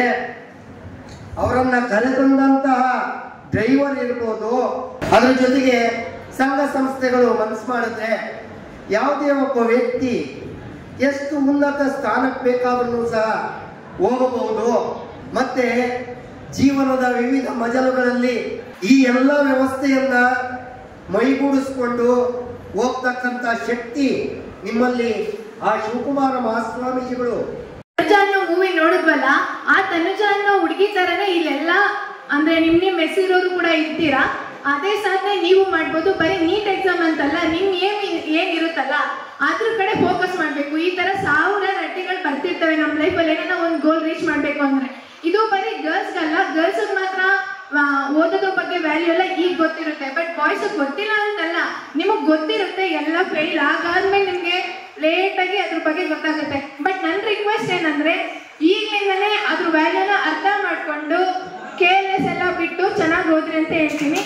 ಅವರನ್ನ ಕರೆತಂದಂತಹ ಡ್ರೈವರ್ ಇರ್ಬೋದು. ಅದರ ಜೊತೆಗೆ ಸಂಘ ಸಂಸ್ಥೆಗಳು ಮನಸ್ಸು ಮಾಡಿದ್ರೆ ಯಾವುದೇ ಒಬ್ಬ ವ್ಯಕ್ತಿ ಎಷ್ಟು ಉನ್ನತ ಸ್ಥಾನಕ್ಕೆ ಬೇಕಾದ್ರೂ ಸಹ ಹೋಗಬಹುದು. ಮತ್ತೆ ಜೀವನದ ವಿವಿಧ ಮಜಲುಗಳಲ್ಲಿ ಈ ಎಲ್ಲ ವ್ಯವಸ್ಥೆಯನ್ನ ಮೈಗೂಡಿಸ್ಕೊಂಡು ಹೋಗ್ತಕ್ಕಂಥ ಶಕ್ತಿ ನಿಮ್ಮಲ್ಲಿ ಆ ಶಿವಕುಮಾರ ಮಹಾಸ್ವಾಮೀಜಿಗಳು. ಅನ್ನೋ ಮೂವಿ ನೋಡಿದ್ವಲ್ಲ? ಆ ತನುಜ ಅನ್ನೋ ಹುಡುಗಿ ತರನೇ ಇಲ್ಲೆಲ್ಲ, ಅಂದ್ರೆ ನಿಮ್ ನಿಮ್ ಹೆಸರಿರೋರು ಕೂಡ ಇರ್ತೀರಾ? ಅದೇ ಸಾಧನೆ ನೀವು ಮಾಡ್ಬೋದು, ಬರೀ ನೀಟ್ ಎಕ್ಸಾಮ್ ಅಂತಲ್ಲ, ನಿಮ್ ಏನ್ ಏನಿರುತ್ತಲ್ಲ ಅದ್ರ ಕಡೆ ಫೋಕಸ್ ಮಾಡಬೇಕು. ಈ ತರ ಸಾವಿರ ರಟ್ಟಿಗಳು ಬರ್ತಿರ್ತವೆ ನಮ್ಮ ಲೈಫಲ್ಲಿ ಏನೋ ಒಂದು ಗೋಲ್ ರೀಚ್ ಮಾಡಬೇಕು ಅಂದ್ರೆ. ಇದು ಬರೀ ಗರ್ಲ್ಸ್ಗಲ್ಲ ಗರ್ಲ್ಸ್ ಮಾತ್ರ ಓದೋದ್ರ ಬಗ್ಗೆ ವ್ಯಾಲ್ಯೂ ಎಲ್ಲ ಈಗ ಗೊತ್ತಿರುತ್ತೆ. ಬಟ್ ಬಾಯ್ಸ್ ಗೊತ್ತಿಲ್ಲ ಅಂತಲ್ಲ, ನಿಮಗೆ ಗೊತ್ತಿರುತ್ತೆ, ಎಲ್ಲ ಫೇಲ್ ಆಗಾದ್ಮೇಲೆ ನಿಮಗೆ ಲೇಟಾಗಿ ಅದ್ರ ಬಗ್ಗೆ ಗೊತ್ತಾಗುತ್ತೆ. ಬಟ್ ನನ್ನ ರಿಕ್ವೆಸ್ಟ್ ಏನಂದ್ರೆ, ಈಗಲಿಂದಲೇ ಅದ್ರ ವ್ಯಾಲ್ಯೂನ ಅರ್ಥ ಮಾಡ್ಕೊಂಡು ಕೇರ್ಲೆಸ್ ಎಲ್ಲ ಬಿಟ್ಟು ಚೆನ್ನಾಗಿ ಓದ್ರಿ ಅಂತ ಹೇಳ್ತೀನಿ.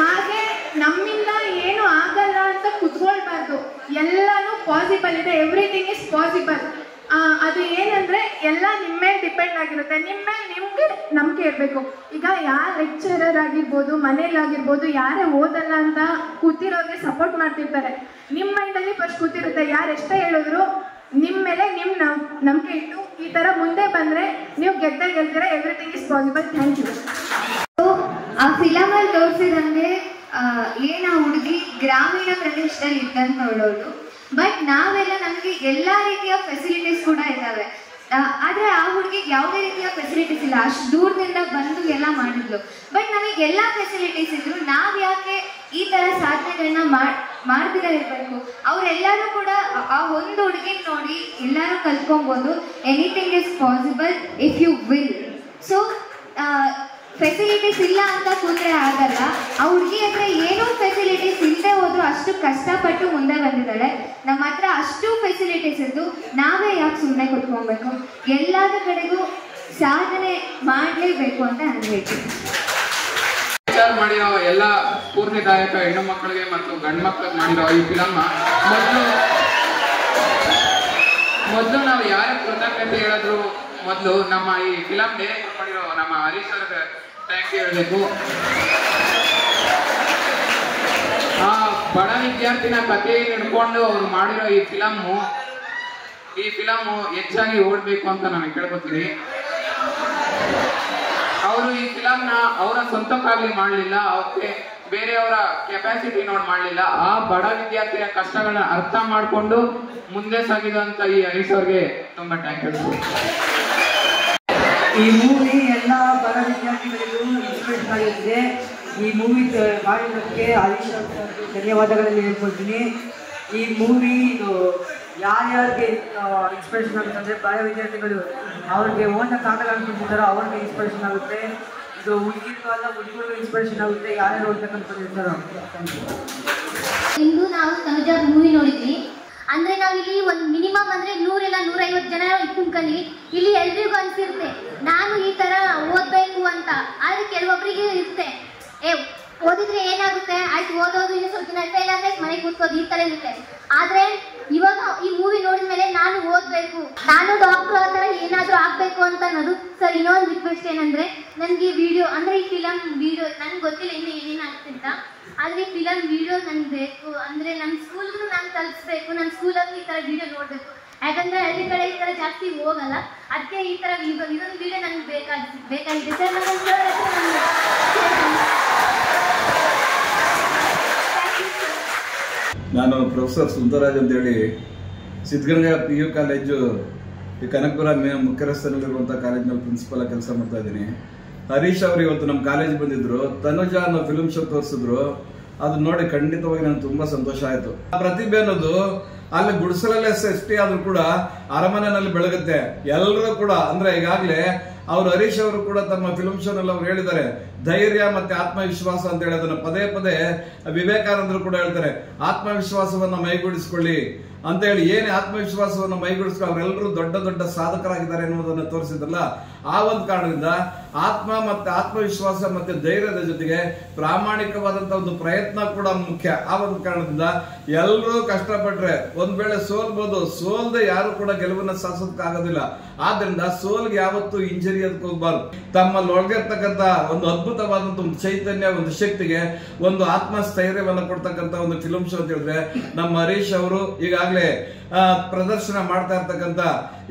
ಹಾಗೆ ನಮ್ಮಿಂದ ಏನು ಆಗಲ್ಲ ಅಂತ ಕುತ್ಕೊಳ್ಬಾರ್ದು. ಎಲ್ಲಾನು ಪಾಸಿಬಲ್ ಇದೆ. ಎವ್ರಿಥಿಂಗ್ ಇಸ್ ಪಾಸಿಬಲ್ ಅದು ಏನಂದ್ರೆ ಎಲ್ಲ ನಿಮ್ಮ ಮೇಲೆ ಡಿಪೆಂಡ್ ಆಗಿರುತ್ತೆ. ನಿಮ್ಮ ಮೇಲೆ ನಿಮ್ಗೆ ನಂಬಿಕೆ ಇರಬೇಕು. ಈಗ ಯಾರ ಲೆಕ್ಚರರ್ ಆಗಿರ್ಬೋದು ಮನೇಲಾಗಿರ್ಬೋದು ಯಾರೇ ಓದಲ್ಲ ಅಂತ ಕೂತಿರೋರಿಗೆ ಸಪೋರ್ಟ್ ಮಾಡ್ತಿರ್ತಾರೆ. ನಿಮ್ಮ ಮೈಂಡಲ್ಲಿ ಫಸ್ಟ್ ಕೂತಿರುತ್ತೆ. ಯಾರು ಎಷ್ಟೇ ಹೇಳಿದ್ರು ನಿಮ್ಮ ಮೇಲೆ ನಿಮ್ಮ ನಂಬಿಕೆ ಇಟ್ಟು ಈ ಥರ ಮುಂದೆ ಬಂದರೆ ನೀವು ಗೆದ್ದೇ ಗೆಲ್ತೀರ everything is possible thank you ಆ ಫಿಲಮಲ್ಲಿ ತೋರಿಸಿದಂಗೆ ಏನ ಹುಡುಗಿ ಗ್ರಾಮೀಣ ಪ್ರದೇಶದಲ್ಲಿ ಇದ್ದಂತ ಬಟ್ ನಾವೆಲ್ಲ ನಮಗೆ ಎಲ್ಲಾ ರೀತಿಯ ಫೆಸಿಲಿಟೀಸ್ ಕೂಡ ಇದ್ದಾವೆ. ಆದ್ರೆ ಆ ಹುಡುಗಿಗೆ ಯಾವುದೇ ರೀತಿಯ ಫೆಸಿಲಿಟೀಸ್ ಇಲ್ಲ. ಅಷ್ಟು ದೂರದಿಂದ ಬಂದು ಎಲ್ಲ ಮಾಡಿದ್ಲು. ಬಟ್ ನಮಗೆ ಎಲ್ಲ ಫೆಸಿಲಿಟೀಸ್ ಇದ್ರು. ನಾವ್ ಯಾಕೆ ಈ ತರ ಸಾಧನೆಗಳನ್ನ ಮಾಡಿ ಮಾಡ್ತಿರ ಇರ್ಬೇಕು? ಅವರೆಲ್ಲರೂ ಕೂಡ ಆ- ಆ ಒಂದು ಹುಡುಗಿನ ನೋಡಿ ಎಲ್ಲರೂ ಕಲ್ತ್ಕೊಬೋದು. Anything is possible if you will so facilities ಇಲ್ಲ ಅಂತ ಕೂತ್ರೆ ಆಗಲ್ಲ. ಆ ಹುಡುಗಿ ಹತ್ರ ಏನೋ ಫೆಸಿಲಿಟೀಸ್ ಇಲ್ಲದೆ ಹೋದ್ರು ಅಷ್ಟು ಕಷ್ಟಪಟ್ಟು ಮುಂದೆ ಬಂದಿದ್ದಾಳೆ. ನಮ್ಮ ಹತ್ರ ಅಷ್ಟು ಫೆಸಿಲಿಟೀಸ್ ಇದ್ದು ನಾವೇ ಯಾಕೆ ಸುಮ್ಮನೆ ಕುತ್ಕೊಬೇಕು? ಎಲ್ಲದ ಕಡೆಗೂ ಸಾಧನೆ ಮಾಡಲೇಬೇಕು ಅಂತ ನಾನು ಹೇಳ್ತೀನಿ. ಮಾಡಿರೋ ಎಲ್ಲ ಸ್ಫೂರ್ತಿದಾಯಕ ಹೆಣ್ಣು ಮಕ್ಕಳಿಗೆ ಮತ್ತು ಗಂಡು ಮಕ್ಕಳಿಗೆ ಮಾಡಿರೋ ಈ ಫಿಲಮ್ ಮೊದಲು ಮೊದಲು ನಾವು ಯಾರ ಕೃತಜ್ಞತೆ ಹೇಳಿದ್ರು ಮೊದಲು ನಮ್ಮ ಈ ಫಿಲಮ್ ಡೈರೆಕ್ಟ್ ಮಾಡಿರೋ ನಮ್ಮ ಹರೀಶ್ ಅವ್ರಿಗೆ ಥ್ಯಾಂಕ್ ಹೇಳಬೇಕು ಆ ಬಡ ವಿದ್ಯಾರ್ಥಿನ ಕಥೆ ಹಿಡ್ಕೊಂಡು ಅವ್ರು ಮಾಡಿರೋ ಈ ಫಿಲಮ್ಮು ಈ ಫಿಲಮ್ಮು ಹೆಚ್ಚಾಗಿ ಓಡಬೇಕು ಅಂತ ನಾನು ಕೇಳ್ಕೊತೀನಿ ಅವರು ಈ ಫಿಲಮ್ನ ಅವರ ಸ್ವಂತಕ್ಕಾಗ್ಲಿ ಮಾಡಲಿಲ್ಲ ಅವ್ರಿಗೆ ಬೇರೆಯವರ ಕೆಪಾಸಿಟಿ ನೋಡಿ ಮಾಡಲಿಲ್ಲ. ಆ ಬಡ ವಿದ್ಯಾರ್ಥಿಯ ಕಷ್ಟಗಳನ್ನ ಅರ್ಥ ಮಾಡಿಕೊಂಡು ಮುಂದೆ ಸಾಗಿದಂತ ಈ ಹರೀಶ್ ಅವ್ರಿಗೆ ತುಂಬಾ ಟ್ಯಾಂಕ್ ಈ ಮೂವಿ ಎಲ್ಲ ಬಡ ವಿದ್ಯಾರ್ಥಿಗಳಿಗೂ ಆಗಿರುತ್ತೆ ಈ ಮೂವಿ ಮಾಡಿದ್ದಕ್ಕೆ ಹರೀಶ್ ಧನ್ಯವಾದಗಳನ್ನು ಹೇಳ್ಕೊಳ್ತೀನಿ. ಈ ಮೂವಿ ಇದು ಯಾರ್ಯಾರಿಗೆ ಇನ್ಸ್ಪಿರೇಷನ್ ಆಗುತ್ತೆ ಅಂದರೆ ಬಾಯ ವಿದ್ಯಾರ್ಥಿಗಳು ಅವ್ರಿಗೆ ಓದಕ್ಕಾಗಲ್ಲ ಅಂತಾರೋ ಅವ್ರಿಗೆ ಇನ್ಸ್ಪಿರೇಷನ್ ಆಗುತ್ತೆ. ಇದು ಹುಡುಗಿರಿಗೂ ಕಾಲ ಹುಡುಗರಿಗೂ ಇನ್ಸ್ಪಿರೇಷನ್ ಆಗುತ್ತೆ. ಯಾರ್ಯಾರು ಓದ್ಬೇಕು ಅನ್ಕೊಂಡಿರ್ತಾರೋ ಇಂದು ನಾವು ಸಹಜ ಮೂವಿ ನೋಡಿದ್ವಿ. ಅಂದ್ರೆ ನಾವು ಇಲ್ಲಿ ಒಂದು ಮಿನಿಮಮ್ ಅಂದ್ರೆ ನೂರಿಲ್ಲ ನೂರೈವತ್ತು ಜನ ಕುಂತ್ಕೊಂಡ್ವಿ ಇಲ್ಲಿ ಎಲ್ರಿಗೂ ಅನ್ಸಿರುತ್ತೆ. ನಾನು ಈ ಓದ್ಬೇಕು ಅಂತ ಆದ್ರೆ ಕೆಲವೊಬ್ಬರಿಗೆ ಇರುತ್ತೆ. ಏ, ಓದಿದ್ರೆ ಏನಾಗುತ್ತೆ? ಆಯ್ತು, ಓದೋದು ಇನ್ನು ಸ್ವಲ್ಪ ದಿನ ಇಲ್ಲ ಆದ್ರೆ ಮನೆಗೆ ಕೂತ್ಕೋದು ಈ ತರ ಇರುತ್ತೆ. ಆದ್ರೆ ಇವಾಗ ಈ ಮೂವಿ ನೋಡಿದ ಮೇಲೆ ನಾನು ಓದ್ಬೇಕು. ನಾನು ಡಾಕ್ಟರ್ ಆ ಥರ ಏನಾದ್ರೂ ಆಗ್ಬೇಕು ಅಂತ ಅನ್ನೋದು ಸರ್ ಇನ್ನೊಂದು ರಿಕ್ವೆಸ್ಟ್ ಏನಂದ್ರೆ, ನನಗೆ ವಿಡಿಯೋ ಅಂದ್ರೆ ಈ ಫಿಲಮ್ ವಿಡಿಯೋ ನನ್ಗೆ ಗೊತ್ತಿಲ್ಲ ಇನ್ನು ಏನೇನು ಆಗ್ತಿಂತ ಆದ್ರೆ ಈ ಫಿಲಮ್ ವಿಡಿಯೋ ನನ್ಗೆ ಬೇಕು. ಅಂದ್ರೆ ನನ್ನ ಸ್ಕೂಲ್ಗೂ ನಾನು ತಲುಪಿಸ್ಬೇಕು ನನ್ನ ಸ್ಕೂಲಲ್ಲಿ ಈ ತರ ವಿಡಿಯೋ ನೋಡ್ಬೇಕು. ಯಾಕಂದ್ರೆ ಹಳ್ಳಿ ಕಡೆ ಈ ತರ ಜಾಸ್ತಿ ಹೋಗಲ್ಲ. ಅದಕ್ಕೆ ಈ ತರ ಇದೊಂದು ವಿಡಿಯೋ ನನ್ಗೆ ಬೇಕಾಗಿ, ಬೇಕಾಗಿದೆ. ಸರ್ ನಾನು ಪ್ರೊಫೆಸರ್ ಸುಂದರರಾಜ್ ಅಂತೇಳಿ ಸಿದ್ಧಗಂಗಾ ಪಿ ಯು ಕಾಲೇಜು ಈ ಕನಕಪುರ ಮೇ ಮುಖ್ಯ ರಸ್ತೆಯಲ್ಲಿರುವಂಥ ಕಾಲೇಜಿನಲ್ಲಿ ಪ್ರಿನ್ಸಿಪಲ್ ಕೆಲಸ ಮಾಡ್ತಾ ಇದ್ದೀನಿ. ಹರೀಶ್ ಅವರು ಇವತ್ತು ನಮ್ಮ ಕಾಲೇಜ್ ಬಂದಿದ್ರು. ತನುಜ ಅನ್ನೋ ಫಿಲ್ಮ್ ಶೋ ತೋರಿಸಿದ್ರು. ಅದನ್ನ ನೋಡಿ ಖಂಡಿತವಾಗಿ ನನಗೆ ತುಂಬ ಸಂತೋಷ ಆಯಿತು. ಆ ಪ್ರತಿಭೆ ಅನ್ನೋದು ಅಲ್ಲಿ ಗುಡಿಸಲಲ್ಲೇ ಸೃಷ್ಟಿ ಆದ್ರೂ ಕೂಡ ಅರಮನೆಯಲ್ಲಿ ಬೆಳಗುತ್ತೆ. ಎಲ್ಲರೂ ಕೂಡ, ಅಂದ್ರೆ ಈಗಾಗಲೇ ಅವ್ರು ಹರೀಶ್ ಅವರು ಕೂಡ ತಮ್ಮ ಫಿಲ್ಮ್ ಶೋನಲ್ಲಿ ಅವ್ರು ಹೇಳಿದ್ದಾರೆ, ಧೈರ್ಯ ಮತ್ತೆ ಆತ್ಮವಿಶ್ವಾಸ ಅಂತ ಹೇಳಿ ಅದನ್ನ ಪದೇ ಪದೇ ವಿವೇಕಾನಂದರು ಕೂಡ ಹೇಳ್ತಾರೆ. ಆತ್ಮವಿಶ್ವಾಸವನ್ನ ಮೈಗೂಡಿಸಿಕೊಳ್ಳಿ. ಅಂತ ಹೇಳಿ ಏನೇ ಆತ್ಮವಿಶ್ವಾಸವನ್ನು ಮೈಗೂಡಿಸ್ಕೊ ಅವರೆಲ್ಲರೂ ದೊಡ್ಡ ದೊಡ್ಡ ಸಾಧಕರಾಗಿದ್ದಾರೆ ಎನ್ನುವುದನ್ನು ತೋರಿಸಿದ್ರಲ್ಲ, ಆ ಒಂದು ಕಾರಣದಿಂದ ಆತ್ಮ ಮತ್ತೆ ಆತ್ಮವಿಶ್ವಾಸ ಮತ್ತೆ ಧೈರ್ಯದ ಜೊತೆಗೆ ಪ್ರಾಮಾಣಿಕವಾದಂತಹ ಒಂದು ಪ್ರಯತ್ನ ಕೂಡ ಮುಖ್ಯ. ಆ ಒಂದು ಕಾರಣದಿಂದ ಎಲ್ಲರೂ ಕಷ್ಟಪಟ್ರೆ ಒಂದ್ ವೇಳೆ ಸೋಲ್ಬಹುದು ಸೋಲ್ದೆ ಯಾರು ಕೂಡ ಗೆಲುವನ್ನ ಸಾಧಿಸೋದಕ್ಕೆ ಆಗೋದಿಲ್ಲ ಆದ್ರಿಂದ ಸೋಲ್ಗೆ ಯಾವತ್ತೂ ಇಂಜರಿ ಅದಕ್ಕೆ ಹೋಗ್ಬಾರ್ದು. ತಮ್ಮಲ್ಲಿ ಒಂದು ಅದ್ಭುತವಾದಂತ ಒಂದು ಚೈತನ್ಯ, ಒಂದು ಶಕ್ತಿಗೆ ಒಂದು ಆತ್ಮ ಸ್ಥೈರ್ಯವನ್ನು ಕೊಡ್ತಕ್ಕಂತ ಒಂದು ಫಿಲಂಶ ಅಂತ ಹೇಳಿದ್ರೆ ನಮ್ಮ ಹರೀಶ್ ಅವರು ಈಗಾಗಲೇ ಆ, ಪ್ರದರ್ಶನ ಮಾಡ್ತಾ ಇರ್ತಕ್ಕಂಥ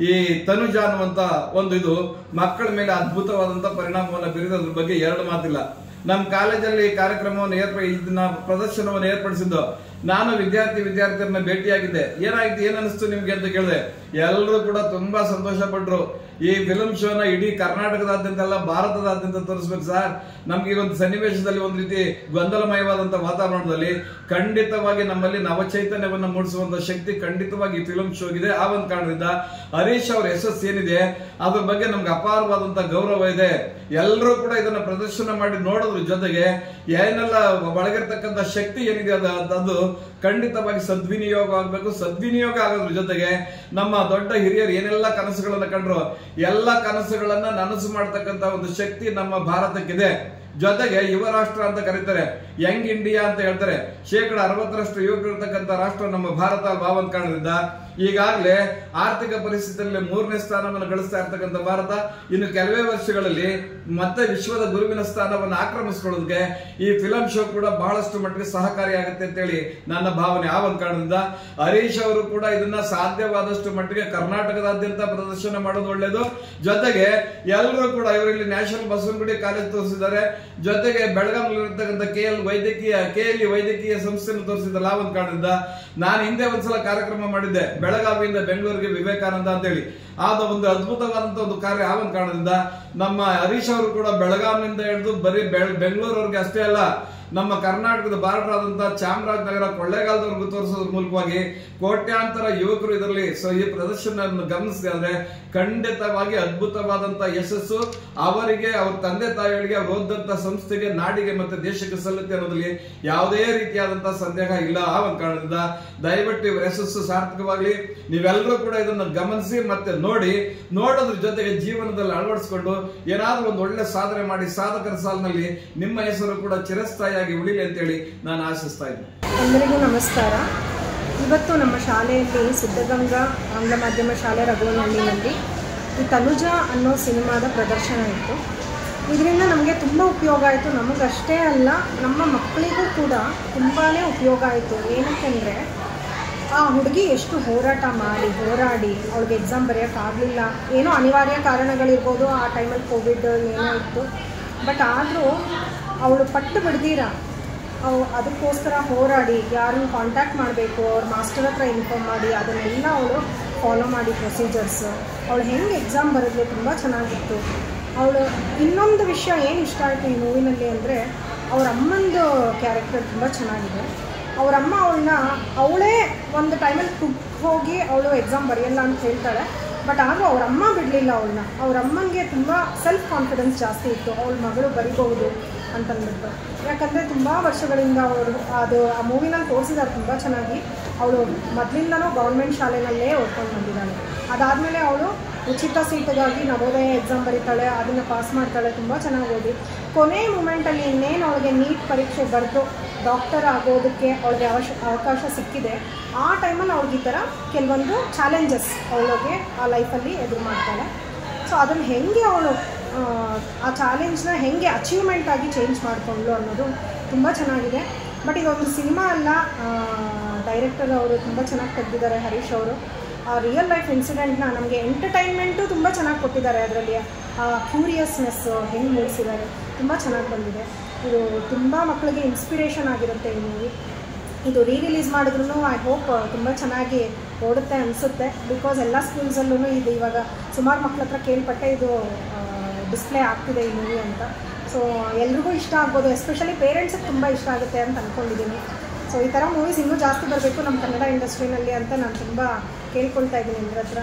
ಈ ತನುಜ ಅನ್ನುವಂತ ಒಂದು ಇದು ಮಕ್ಕಳ ಮೇಲೆ ಅದ್ಭುತವಾದಂತ ಪರಿಣಾಮವನ್ನು ಬೀರಿದ ಬಗ್ಗೆ ಎರಡು ಮಾತಿಲ್ಲ. ನಮ್ಮ ಕಾಲೇಜಲ್ಲಿ ಕಾರ್ಯಕ್ರಮವನ್ನು ಏರ್ಪ ಇದನ್ನ ಪ್ರದರ್ಶನವನ್ನು ಏರ್ಪಡಿಸಿದ್ದು ನಾನು ವಿದ್ಯಾರ್ಥಿ ವಿದ್ಯಾರ್ಥಿಯರನ್ನ ಭೇಟಿಯಾಗಿದ್ದೆ. ಏನಾಯ್ತು ಏನ್ ಅನಿಸ್ತು ನಿಮ್ಗೆ ಅಂತ ಕೇಳಿದೆ. ಎಲ್ಲರೂ ಕೂಡ ತುಂಬಾ ಸಂತೋಷ ಪಟ್ರು. ಈ ಫಿಲಂ ಶೋನ ಇಡೀ ಕರ್ನಾಟಕದಾದ್ಯಂತ ಅಲ್ಲ ಭಾರತದಾದ್ಯಂತ ತೋರಿಸ್ಬೇಕು ಸರ್ ನಮ್ಗೆ ಈ ಒಂದು ಸನ್ನಿವೇಶದಲ್ಲಿ ಒಂದು ರೀತಿ ಗೊಂದಲಮಯವಾದಂತ ವಾತಾವರಣದಲ್ಲಿ ಖಂಡಿತವಾಗಿ ನಮ್ಮಲ್ಲಿ ನವಚೈತನ್ಯವನ್ನ ಮೂಡಿಸುವಂತ ಶಕ್ತಿ ಖಂಡಿತವಾಗಿ ಈ ಫಿಲ್ಮ್ ಶೋಗಿದೆ ಆ ಒಂದು ಕಾರಣದಿಂದ ಹರೀಶ್ ಅವ್ರ ಯಶಸ್ಸು ಏನಿದೆ, ಅದ್ರ ಬಗ್ಗೆ ನಮ್ಗೆ ಅಪಾರವಾದಂತ ಗೌರವ ಇದೆ. ಎಲ್ಲರೂ ಕೂಡ ಇದನ್ನ ಪ್ರದರ್ಶನ ಮಾಡಿ ನೋಡೋದ್ರ ಜೊತೆಗೆ ಏನೆಲ್ಲ ಒಳಗಿರ್ತಕ್ಕಂಥ ಶಕ್ತಿ ಏನಿದೆ ಅದು ಖಂಡಿತವಾಗಿ ಸದ್ವಿನಿಯೋಗ ಆಗ್ಬೇಕು. ಸದ್ವಿನಿಯೋಗ ಆಗೋದ್ರ ಜೊತೆಗೆ ನಮ್ಮ ದೊಡ್ಡ ಹಿರಿಯರು ಏನೆಲ್ಲ ಕನಸುಗಳನ್ನ ಕಂಡ್ರು? ಎಲ್ಲ ಕನಸುಗಳನ್ನ ನನಸು ಮಾಡತಕ್ಕಂತ ಒಂದು ಶಕ್ತಿ ನಮ್ಮ ಭಾರತಕ್ಕಿದೆ. ಜೊತೆಗೆ ಯುವ ರಾಷ್ಟ್ರ ಅಂತ ಕರೀತಾರೆ, ಯಂಗ್ ಇಂಡಿಯಾ ಅಂತ ಹೇಳ್ತಾರೆ. ಶೇಕಡ ಅರವತ್ತರಷ್ಟು ಯುವಕರು ಇರ್ತಕ್ಕಂಥ ರಾಷ್ಟ್ರ ನಮ್ಮ ಭಾರತ ಭಾವಂತ ಕಾರಣದಿಂದ ಈಗಾಗಲೇ ಆರ್ಥಿಕ ಪರಿಸ್ಥಿತಿಯಲ್ಲಿ ಮೂರನೇ ಸ್ಥಾನವನ್ನು ಗಳಿಸ್ತಾ ಇರ್ತಕ್ಕಂಥ ಭಾರತ, ಇನ್ನು ಕೆಲವೇ ವರ್ಷಗಳಲ್ಲಿ ಮತ್ತೆ ವಿಶ್ವದ ಗುರುವಿನ ಸ್ಥಾನವನ್ನು ಆಕ್ರಮಿಸಿಕೊಳ್ಳೋದಕ್ಕೆ ಈ ಫಿಲಂ ಶೋ ಕೂಡ ಬಹಳಷ್ಟು ಮಟ್ಟಿಗೆ ಸಹಕಾರಿಯಾಗುತ್ತೆ ಅಂತೇಳಿ ನನ್ನ ಭಾವನೆ ಆ ಒಂದು ಕಾರಣದಿಂದ. ಹರೀಶ್ ಅವರು ಕೂಡ ಇದನ್ನ ಸಾಧ್ಯವಾದಷ್ಟು ಮಟ್ಟಿಗೆ ಕರ್ನಾಟಕದಾದ್ಯಂತ ಪ್ರದರ್ಶನ ಮಾಡೋದು ಒಳ್ಳೇದು. ಜೊತೆಗೆ ಎಲ್ಲರೂ ಕೂಡ ಇವರಲ್ಲಿ ನ್ಯಾಷನಲ್ ಬಸವನಗುಡಿ ಕಾಲೇಜ್ ತೋರಿಸಿದ್ದಾರೆ. ಜೊತೆಗೆ ಬೆಳಗಾವಿಯಲ್ಲಿರ್ತಕ್ಕಂಥ ಕೆ ಎಲ್ ವೈದ್ಯಕೀಯ ಕೆ ಎಲ್ ವೈದ್ಯಕೀಯ ಸಂಸ್ಥೆಯನ್ನು ತೋರಿಸಿದ ಒಂದು ಕಾರಣದಿಂದ ನಾನು ಹಿಂದೆ ಒಂದ್ಸಲ ಕಾರ್ಯಕ್ರಮ ಮಾಡಿದ್ದೆ, ಬೆಳಗಾವಿಯಿಂದ ಬೆಂಗಳೂರಿಗೆ ವಿವೇಕಾನಂದ ಅಂತೇಳಿ. ಆದ ಒಂದು ಅದ್ಭುತವಾದಂತ ಒಂದು ಕಾರ್ಯ ಆವನ್ ಕಾರಣದಿಂದ ನಮ್ಮ ಹರೀಶ್ ಅವರು ಕೂಡ ಬೆಳಗಾವಿನಿಂದ ಹಿಡಿದು ಬರೀ ಬೆಂಗಳೂರವರೆಗೆ ಅಷ್ಟೇ ಅಲ್ಲ ನಮ್ಮ ಕರ್ನಾಟಕದ ಬಾರ್ಡರ್ ಆದಂತಹ ಚಾಮರಾಜನಗರ ಕೊಳ್ಳೇಗಾಲದವರೆಗೂ ತೋರಿಸೋದ್ರ ಮೂಲಕವಾಗಿ ಕೋಟ್ಯಾಂತರ ಯುವಕರು ಇದರಲ್ಲಿ ಸೊ ಈ ಪ್ರದರ್ಶನ ಗಮನಿಸಿದ್ರೆ ಖಂಡಿತವಾಗಿ ಅದ್ಭುತವಾದಂತ ಯಶಸ್ಸು. ಅವರಿಗೆ, ಅವ್ರ ತಂದೆ ತಾಯಿಗಳಿಗೆ, ಅವ್ರು ಓದಂತ ಸಂಸ್ಥೆಗೆ, ನಾಡಿಗೆ ಮತ್ತೆ ದೇಶಕ್ಕೆ ಸಲ್ಲುತ್ತೆ ಅನ್ನೋದ್ರಲ್ಲಿ ಯಾವುದೇ ರೀತಿಯಾದಂತಹ ಸಂದೇಹ ಇಲ್ಲ ಆ ಒಂದು ಕಾರಣದಿಂದ ದಯವಿಟ್ಟು ಇವರ ಯಶಸ್ಸು ಸಾರ್ಥಕವಾಗಲಿ. ನೀವೆಲ್ಲರೂ ಕೂಡ ಇದನ್ನು ಗಮನಿಸಿ ಮತ್ತೆ ನೋಡಿ, ನೋಡೋದ್ರ ಜೊತೆಗೆ ಜೀವನದಲ್ಲಿ ಅಳವಡಿಸಿಕೊಂಡು ಏನಾದ್ರೂ ಒಂದು ಒಳ್ಳೆ ಸಾಧನೆ ಮಾಡಿ, ಸಾಧಕರ ಸಾಲಿನಲ್ಲಿ ನಿಮ್ಮ ಹೆಸರು ಕೂಡ ಚಿರಸ್ಥಾಯಿಯಾಗಿ ಉಳಿಲಿ ಅಂತೇಳಿ ನಾನು ಆಶಿಸ್ತಾ ಇದ್ದೀನಿ ಎಲ್ಲರಿಗೂ ನಮಸ್ಕಾರ. ಇವತ್ತು ನಮ್ಮ ಶಾಲೆಯಲ್ಲಿ ಸಿದ್ಧಗಂಗಾ ಆಂಗ್ಲ ಮಾಧ್ಯಮ ಶಾಲೆ ರಘುವನಹಳ್ಳಿಯಲ್ಲಿ ಈ ತನುಜ ಅನ್ನೋ ಸಿನಿಮಾದ ಪ್ರದರ್ಶನ ಇತ್ತು. ಇದರಿಂದ ನಮಗೆ ತುಂಬ ಉಪಯೋಗ ಆಯಿತು. ನಮಗಷ್ಟೇ ಅಲ್ಲ, ನಮ್ಮ ಮಕ್ಕಳಿಗೂ ಕೂಡ ತುಂಬಾ ಉಪಯೋಗ ಆಯಿತು. ಏನಕ್ಕೆಂದರೆ ಆ ಹುಡುಗಿ ಎಷ್ಟು ಹೋರಾಟ ಮಾಡಿ, ಹೋರಾಡಿ, ಅವ್ಳಿಗೆ ಎಕ್ಸಾಮ್ ಬರೆಯೋಕ್ಕಾಗಲಿಲ್ಲ ಏನೋ ಅನಿವಾರ್ಯ ಕಾರಣಗಳಿರ್ಬೋದು ಆ ಟೈಮಲ್ಲಿ ಕೋವಿಡ್ ಏನೋ ಇತ್ತು ಬಟ್ ಆದರೂ ಅವಳು ಪಟ್ಟು ಬಿಡ್ದಿರ? ಅವು ಅದಕ್ಕೋಸ್ಕರ ಹೋರಾಡಿ, ಯಾರನ್ನು ಕಾಂಟ್ಯಾಕ್ಟ್ ಮಾಡಬೇಕು, ಅವ್ರ ಮಾಸ್ಟರ್ ಹತ್ರ ಇನ್ಫಾರ್ಮ್ ಮಾಡಿ, ಅದನ್ನೆಲ್ಲ ಅವಳು ಫಾಲೋ ಮಾಡಿ ಪ್ರೊಸೀಜರ್ಸ್ ಅವಳು ಹೆಂಗೆ ಎಕ್ಸಾಮ್ ಬರೆದ್ಲು ತುಂಬ ಚೆನ್ನಾಗಿತ್ತು. ಅವಳು ಇನ್ನೊಂದು ವಿಷಯ ಏನು ಇಷ್ಟ ಆಯಿತು ಈ ಮೂವಿನಲ್ಲಿ ಅಂದರೆ, ಅವ್ರ ಅಮ್ಮಂದು ಕ್ಯಾರೆಕ್ಟರ್ ತುಂಬ ಚೆನ್ನಾಗಿದೆ. ಅವ್ರ ಅಮ್ಮ ಅವಳನ್ನ ಅವಳೇ ಒಂದು ಟೈಮಲ್ಲಿ ಕುಕ್ ಹೋಗಿ ಅವಳು ಎಕ್ಸಾಮ್ ಬರೆಯಲ್ಲ ಅಂತ ಹೇಳ್ತಾಳೆ. ಬಟ್ ಆದರೂ ಅವ್ರ ಅಮ್ಮ ಬಿಡಲಿಲ್ಲ ಅವಳನ್ನ ಅವ್ರ ಅಮ್ಮನಿಗೆ ತುಂಬ ಸೆಲ್ಫ್ ಕಾನ್ಫಿಡೆನ್ಸ್ ಜಾಸ್ತಿ ಇತ್ತು. ಅವಳ ಮಗಳು ಬರಿಬಹುದು. ಅಂತಂದ್ಬಿಟ್ಟು ಯಾಕಂದರೆ ತುಂಬ ವರ್ಷಗಳಿಂದ ಅವರು ಅದು ಆ ಮೂವಿನಲ್ಲಿ ತೋರಿಸಿದ್ದಾರೆ ತುಂಬ ಚೆನ್ನಾಗಿ. ಅವಳು ಮೊದಲಿಂದನೂ ಗೌರ್ಮೆಂಟ್ ಶಾಲೆನಲ್ಲೇ ಓದ್ಕೊಂಡು ಬಂದಿದ್ದಾಳೆ. ಅದಾದಮೇಲೆ ಅವಳು ಉಚಿತ ಸೀಟಿಗಾಗಿ ನವೋದಯ ಎಕ್ಸಾಮ್ ಬರೀತಾಳೆ, ಅದನ್ನು ಪಾಸ್ ಮಾಡ್ತಾಳೆ, ತುಂಬ ಚೆನ್ನಾಗಿ ಓದಿ. ಕೊನೆ ಮೂಮೆಂಟಲ್ಲಿ ಇನ್ನೇನು ಅವಳಿಗೆ ನೀಟ್ ಪರೀಕ್ಷೆ ಬರೆದು ಡಾಕ್ಟರ್ ಆಗೋದಕ್ಕೆ ಅವಳಿಗೆ ಅವಶ, ಅವಕಾಶ ಸಿಕ್ಕಿದೆ, ಆ ಟೈಮಲ್ಲಿ ಅವ್ಳಿಗೆ ಈ ಥರ ಕೆಲವೊಂದು ಚಾಲೆಂಜಸ್ ಅವಳಿಗೆ ಆ ಲೈಫಲ್ಲಿ ಎದುರು ಮಾಡ್ತಾಳೆ. ಸೊ ಅದನ್ನು ಹೆಂಗೆ ಅವಳು ಆ ಚಾಲೆಂಜ್ನ ಹೆಂಗೆ ಅಚೀವ್ಮೆಂಟ್ ಆಗಿ ಚೇಂಜ್ ಮಾಡಿಕೊಂಡ್ಲು ಅನ್ನೋದು ತುಂಬ ಚೆನ್ನಾಗಿದೆ. ಬಟ್ ಇದೊಂದು ಸಿನಿಮಾ ಅಲ್ಲ ಡೈರೆಕ್ಟರ್ ಅವರು ತುಂಬ ಚೆನ್ನಾಗಿ ತೆಗೆದಿದ್ದಾರೆ ಹರೀಶ್ ಅವರು. ಆ ರಿಯಲ್ ಲೈಫ್ ಇನ್ಸಿಡೆಂಟ್ನ ನಮಗೆ ಎಂಟರ್ಟೈನ್ಮೆಂಟು ತುಂಬ ಚೆನ್ನಾಗಿ ಕೊಟ್ಟಿದ್ದಾರೆ ಅದರಲ್ಲಿ. ಆ ಕ್ಯೂರಿಯಸ್ನೆಸ್ ಹೆಂಗೆ ಮೂಡಿಸಿದ್ದಾರೆ, ತುಂಬ ಚೆನ್ನಾಗಿ ಬಂದಿದೆ. ಇದು ತುಂಬ ಮಕ್ಕಳಿಗೆ ಇನ್ಸ್ಪಿರೇಷನ್ ಆಗಿರುತ್ತೆ ಈ ಮೂವಿ ಇದು ರೀ ರಿಲೀಸ್ ಮಾಡಿದ್ರು ಐ ಹೋಪ್ ತುಂಬ ಚೆನ್ನಾಗಿ ಓಡುತ್ತೆ ಅನಿಸುತ್ತೆ. ಬಿಕಾಸ್ ಎಲ್ಲ ಸ್ಕೂಲ್ಸಲ್ಲೂ ಇದು ಇವಾಗ ಸುಮಾರು ಮಕ್ಕಳ ಹತ್ರ ಕೇಳ್ಪಟ್ಟೆ ಇದು ಡಿಸ್ಪ್ಲೇ ಆಗ್ತಿದೆ ಈ ಮೂವಿ ಅಂತ. ಸೊ ಎಲ್ರಿಗೂ ಇಷ್ಟ ಆಗ್ಬೋದು ಎಸ್ಪೆಷಲಿ ಪೇರೆಂಟ್ಸಿಗೆ ತುಂಬ ಇಷ್ಟ ಆಗುತ್ತೆ ಅಂತ ಅಂದ್ಕೊಂಡಿದ್ದೀನಿ ಸೊ ಈ ಥರ ಮೂವೀಸ್ ಇನ್ನೂ ಜಾಸ್ತಿ ಬರಬೇಕು ನಮ್ಮ ಕನ್ನಡ ಇಂಡಸ್ಟ್ರಿನಲ್ಲಿ ಅಂತ ನಾನು ತುಂಬ ಕೇಳ್ಕೊಳ್ತಾ ಇದ್ದೀನಿ ಎಲ್ಲರ ಹತ್ರ